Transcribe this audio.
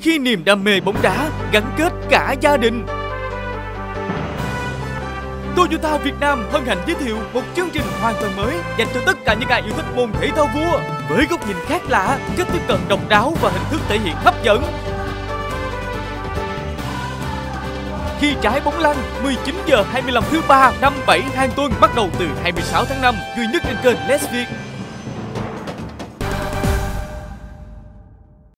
khi niềm đam mê bóng đá gắn kết cả gia đình. Toyota Việt Nam hân hạnh giới thiệu một chương trình hoàn toàn mới dành cho tất cả những ai yêu thích môn thể thao vua với góc nhìn khác lạ, cách tiếp cận độc đáo và hình thức thể hiện hấp dẫn. Khi trái bóng lăn 19 giờ 25 thứ ba năm 7 hàng tuần bắt đầu từ 26 tháng 5 duy nhất trên kênh Les Việt